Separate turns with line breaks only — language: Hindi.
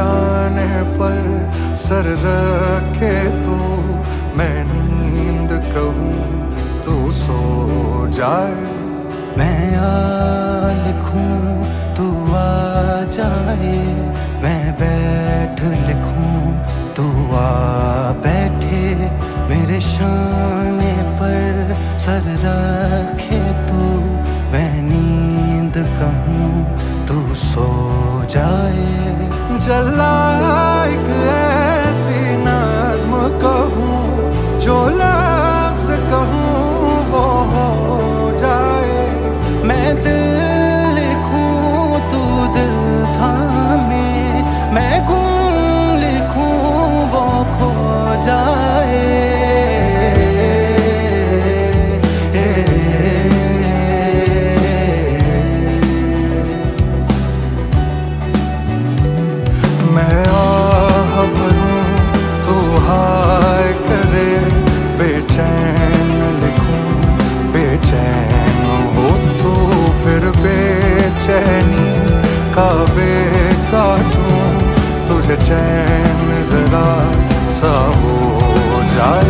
शाने पर सर रखे तू मैं नींद कहूँ तू सो जाए।
मैं आ लिखूं तू आ जाए। मैं बैठ लिखूं तू आ बैठे। मेरे शाने पर सर रखे तू मैं नींद कहूँ तू सो जाए।
alive का काटूं तुझे चैन जरा सा हो जाए।